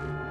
Bye.